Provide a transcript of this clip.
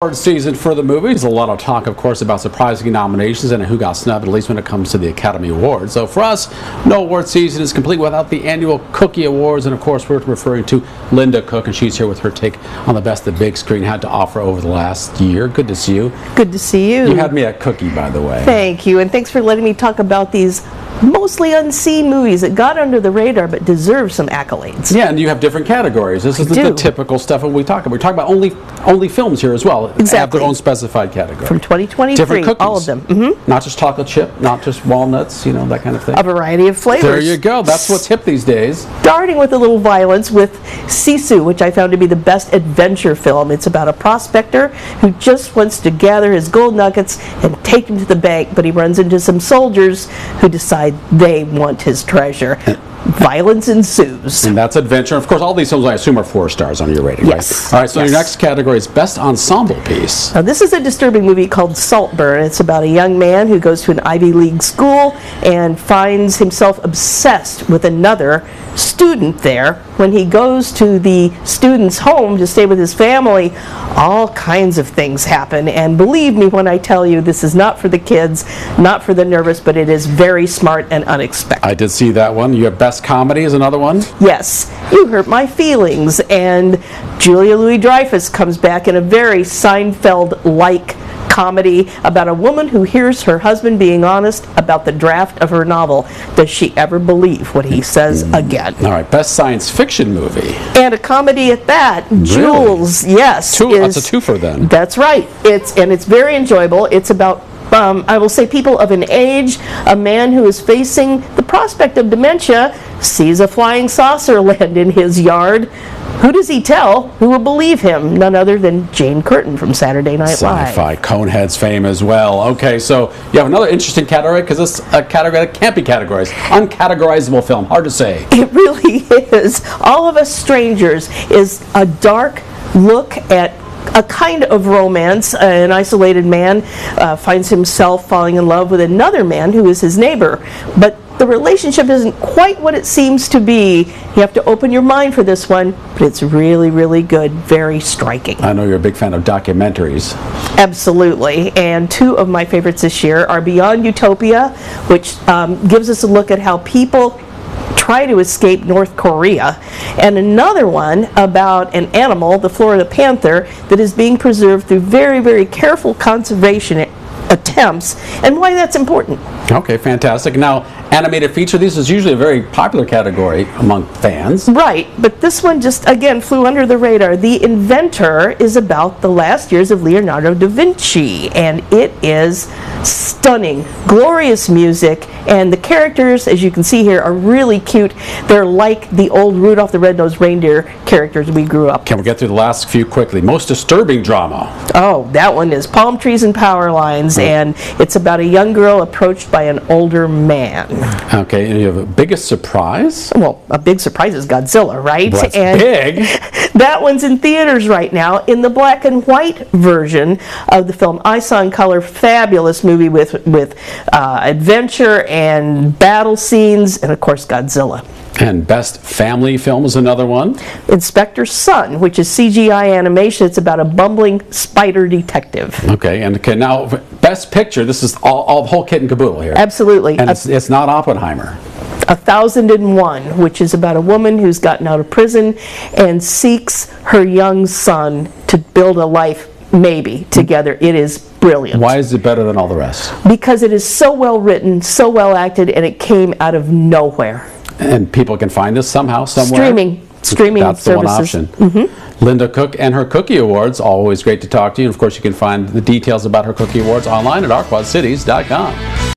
Award season for the movies. A lot of talk, of course, about surprising nominations and who got snubbed, at least when it comes to the Academy Awards. So for us, no award season is complete without the annual Cookie Awards. And of course, we're referring to Linda Cook, and she's here with her take on the best the big screen had to offer over the last year. Good to see you. Good to see you. You had me at Cookie, by the way. Thank you, and thanks for letting me talk about these mostly unseen movies that got under the radar but deserve some accolades. Yeah, and you have different categories. This is the, the, typical stuff that we talk about. We talk about only only films here as well. Exactly. Have their own specified category. From 2023, different cookies. all of them. Mm-hmm. Not just chocolate chip, not just walnuts, you know, that kind of thing. A variety of flavors. There you go. That's what's hip these days. Starting with a little violence with Sisu, which I found to be the best adventure film. It's about a prospector who just wants to gather his gold nuggets and take them to the bank, but he runs into some soldiers who decide they want want his treasure. Violence ensues. And that's adventure. Of course, all these films I assume are four stars on your rating, yes. right? All right, so yes. your next category is Best Ensemble Piece. Now, this is a disturbing movie called Saltburn. It's about a young man who goes to an Ivy League school and finds himself obsessed with another student there. When he goes to the student's home to stay with his family, all kinds of things happen. And believe me when I tell you, this is not for the kids, not for the nervous, but it is very smart and unexpected. I did see that one. Your Best Comedy is another one? Yes. You Hurt My Feelings. And Julia Louis Dreyfus comes back in a very Seinfeld like comedy about a woman who hears her husband being honest about the draft of her novel. Does she ever believe what he says again? All right, best science fiction movie. And a comedy at that. Really? Jules, yes. Two, is, that's a twofer then. That's right. It's and it's very enjoyable. It's about um, I will say people of an age, a man who is facing the prospect of dementia sees a flying saucer land in his yard. Who does he tell? Who will believe him? None other than Jane Curtin from Saturday Night Live. Sci-fi, Coneheads fame as well. Okay, so you have another interesting category because it's a category that can't be categorized. Uncategorizable film, hard to say. It really is. All of Us Strangers is a dark look at a kind of romance. Uh, an isolated man uh, finds himself falling in love with another man who is his neighbor, but the relationship isn't quite what it seems to be. You have to open your mind for this one, but it's really, really good, very striking. I know you're a big fan of documentaries. Absolutely. And two of my favorites this year are Beyond Utopia, which um, gives us a look at how people try to escape North Korea, and another one about an animal, the Florida panther, that is being preserved through very, very careful conservation attempts and why that's important. Okay, fantastic. Now, animated feature, this is usually a very popular category among fans. Right, but this one just, again, flew under the radar. The Inventor is about the last years of Leonardo da Vinci, and it is stunning, glorious music, and the characters, as you can see here, are really cute. They're like the old Rudolph the Red-Nosed Reindeer characters we grew up Can we get through the last few quickly? Most disturbing drama. Oh, that one is Palm Trees and Power Lines, oh. and it's about a young girl approached by an older man. Okay, and you have a biggest surprise? Well, a big surprise is Godzilla, right? Well, that's and big. that one's in theaters right now in the black and white version of the film. I saw in color, fabulous movie with with uh, adventure and battle scenes, and of course Godzilla. And Best Family Film is another one. Inspector Sun, which is CGI animation. It's about a bumbling spider detective. Okay, and okay, now Best Picture. This is all, all the whole kit and caboodle here. Absolutely. And it's, it's not Oppenheimer. A Thousand and One, which is about a woman who's gotten out of prison and seeks her young son to build a life maybe together. It is brilliant. Why is it better than all the rest? Because it is so well written, so well acted, and it came out of nowhere. And people can find this somehow, somewhere? Streaming. Streaming That's services. the one option. Mm-hmm. Linda Cook and her Cookie Awards. Always great to talk to you. And of course, you can find the details about her Cookie Awards online at ourquadcities.com.